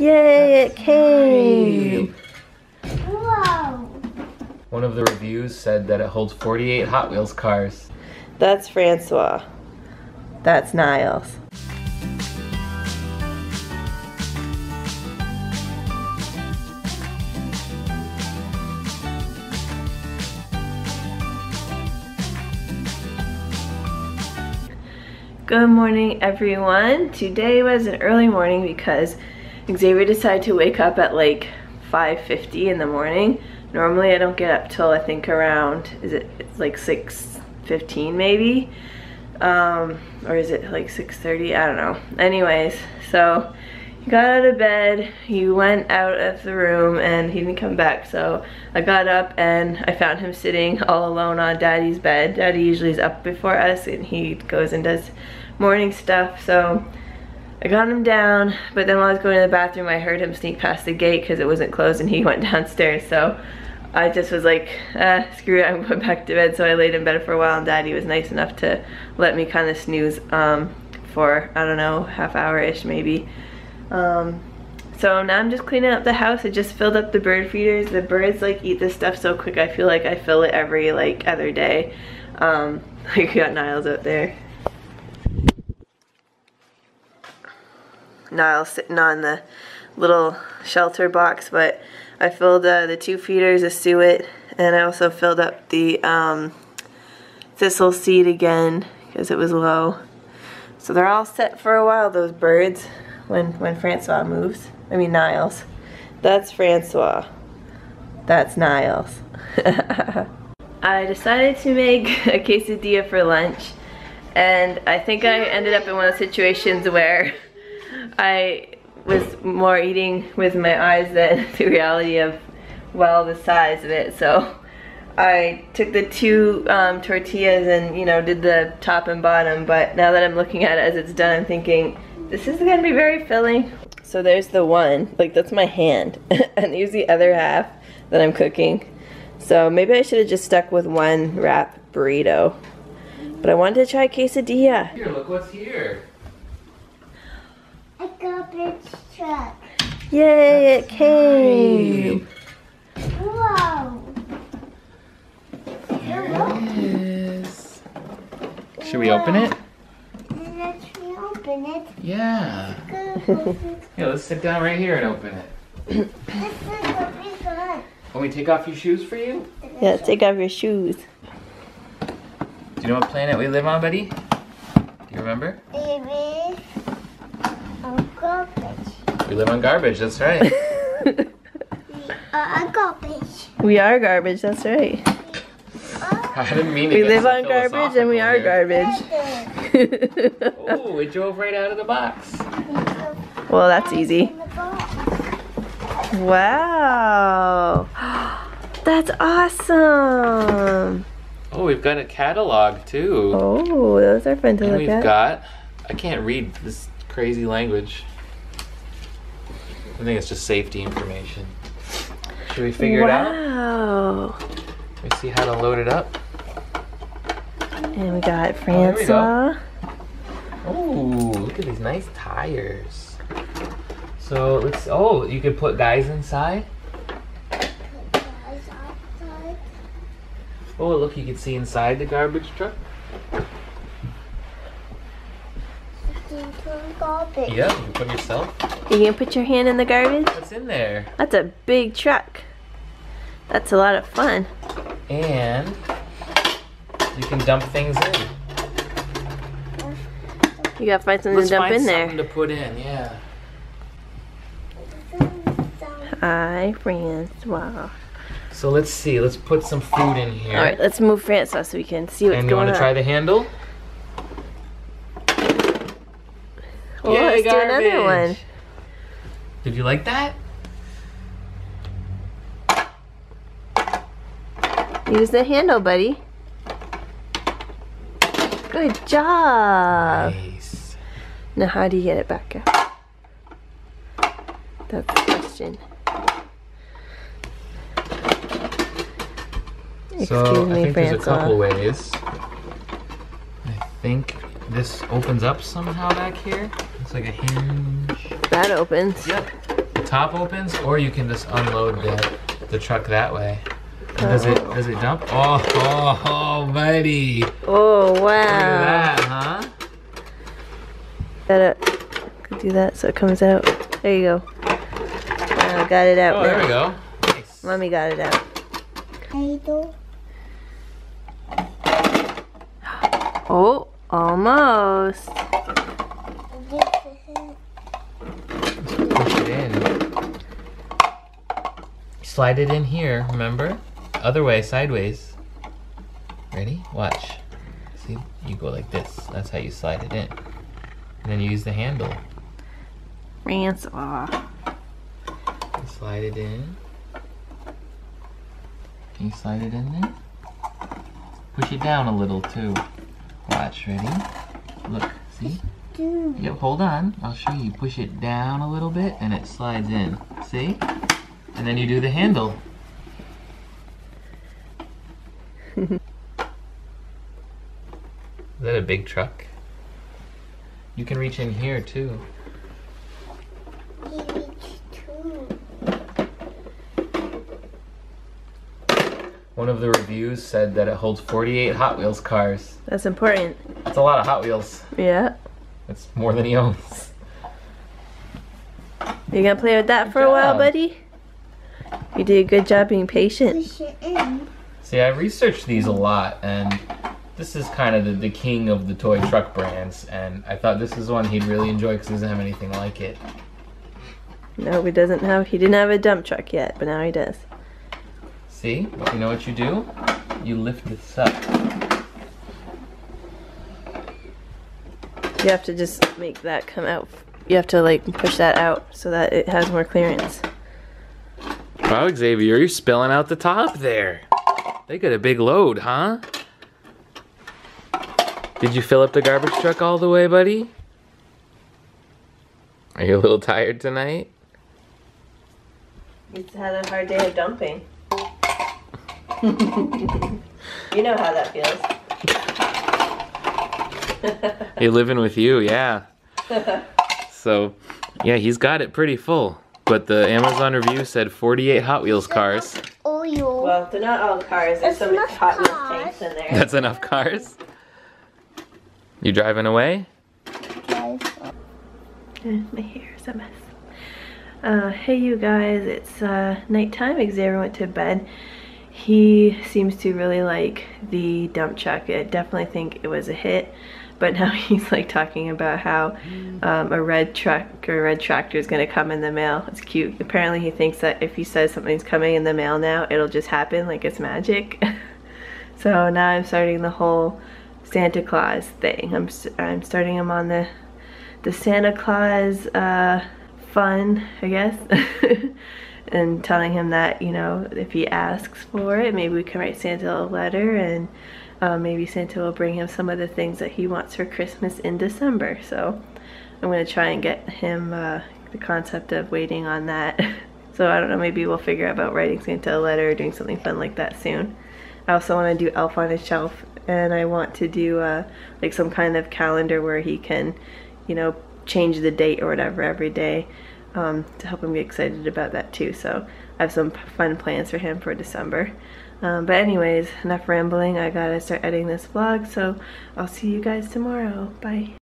Yay, it came. Whoa. One of the reviews said that it holds 48 Hot Wheels cars. That's Francois. That's Niles. Good morning everyone. Today was an early morning because Xavier decided to wake up at like 5.50 in the morning. Normally I don't get up till I think around, is it it's like 6.15 maybe? Um, or is it like 6.30? I don't know. Anyways, so he got out of bed, he went out of the room and he didn't come back. So I got up and I found him sitting all alone on daddy's bed. Daddy usually is up before us and he goes and does morning stuff. So I got him down, but then while I was going to the bathroom, I heard him sneak past the gate because it wasn't closed and he went downstairs. So I just was like, ah, screw it, I'm going back to bed. So I laid in bed for a while and daddy was nice enough to let me kind of snooze um, for, I don't know, half hour-ish maybe. Um, so now I'm just cleaning up the house. I just filled up the bird feeders. The birds like eat this stuff so quick. I feel like I fill it every like other day. Um, like got Niles out there. Niles sitting on the little shelter box, but I filled uh, the two feeders of suet, and I also filled up the um, thistle seed again because it was low. So they're all set for a while, those birds, when, when Francois moves. I mean, Niles. That's Francois. That's Niles. I decided to make a quesadilla for lunch, and I think I ended up in one of the situations where I was more eating with my eyes than the reality of, well, the size of it. So I took the two um, tortillas and, you know, did the top and bottom. But now that I'm looking at it as it's done, I'm thinking, this is going to be very filling. So there's the one, like that's my hand. and here's the other half that I'm cooking. So maybe I should have just stuck with one wrap burrito. But I wanted to try quesadilla. Here, look what's here. A garbage truck. Yay, it came. Whoa. Here it is. Should we open it? Let's open it. Yeah. Good. Here, let's sit down right here and open it. this is a big one. Want me take off your shoes for you? Yeah, take off your shoes. Do you know what planet we live on, buddy? Do you remember? It is a garbage. We live on garbage, that's right. Uh, a garbage. we are garbage, that's right. I didn't mean to We get live on garbage and we are here. garbage. Oh, it drove right out of the box. well, that's easy. Wow. That's awesome. Oh, we've got a catalog too. Oh, those are fun to and look we've at. got, I can't read this crazy language. I think it's just safety information. Should we figure it out? Wow. Let me see how to load it up. And we got oh, there we go. Francois. Oh, look at these nice tires. So let's, oh, you can put guys inside. Guys inside. Oh, look, you can see inside the garbage truck. Garbage. Yep, you can put yourself. You can put your hand in the garbage? What's in there? That's a big truck. That's a lot of fun. And you can dump things in. You gotta find something Let's to dump find in there. something to put in, yeah. Hi, Francois. So let's see. Let's put some food in here. All right, let's move Francois so we can see what's going on. and you want to try the handle? Oh, Yay, let's do another one. Did you like that? Use the handle, buddy. Good job. Nice. Now, how do you get it back out? That's the question. So Excuse I me, think there's a couple ways. I think this opens up somehow back here. It's like a hinge. That opens. Yep. The top opens, or you can just unload the, the truck that way. And does it does it dump? Oh, oh, oh buddy. Look Oh at wow! that, huh? Gotta could do that so it comes out. There you go. Uh, got it out Oh, now. there we go. Nice. Mommy got it out. Oh, almost. This is it. Push it in. Slide it in here, remember? Other way, sideways. Ready? Watch. See, you go like this. That's how you slide it in. And then you use the handle. Ransaw. You slide it in. Can you slide it in there? Push it down a little too. Watch, ready? Look, see? Do. Yep, hold on. I'll show you. Push it down a little bit and it slides in. See? And then you do the handle. Is that a big truck? You can reach in here too. He reached two. One of the reviews said that it holds 48 Hot Wheels cars. That's important. That's a lot of Hot Wheels. Yeah. That's more than he owns. You gonna play with that for Good a while, job. buddy? You did a good job being patient. Push it in. See, I researched these a lot, and this is kind of the, the king of the toy truck brands, and I thought this is one he'd really enjoy because he doesn't have anything like it. No, he doesn't have. He didn't have a dump truck yet, but now he does. See? You know what you do? You lift this up. You have to just make that come out. You have to like push that out so that it has more clearance. Wow, Xavier, you're spilling out the top there. They got a big load, huh? Did you fill up the garbage truck all the way, buddy? Are you a little tired tonight? He's had a hard day of dumping. you know how that feels. He living with you, yeah. So, yeah, he's got it pretty full. But the Amazon review said 48 Hot Wheels cars. Oil. well, they're not all cars. There's some not Hot Wheels tanks in there. That's enough cars. You driving away? Eh, My hair is a mess. Uh, hey you guys, it's uh, nighttime. Xavier went to bed. He seems to really like the dump truck. I definitely think it was a hit. But now he's like talking about how um, a red truck or a red tractor is going to come in the mail. It's cute. Apparently he thinks that if he says something's coming in the mail now, it'll just happen like it's magic. so now I'm starting the whole Santa Claus thing. I'm, I'm starting him on the the Santa Claus uh, fun, I guess, and telling him that you know if he asks for it, maybe we can write Santa a letter, and uh, maybe Santa will bring him some of the things that he wants for Christmas in December. So I'm gonna try and get him uh, the concept of waiting on that. so I don't know, maybe we'll figure out about writing Santa a letter or doing something fun like that soon. I also want to do Elf on a Shelf, and I want to do uh, like some kind of calendar where he can, you know, change the date or whatever every day um, to help him get excited about that too. So I have some fun plans for him for December. Um, but anyways, enough rambling. I gotta start editing this vlog, so I'll see you guys tomorrow. Bye.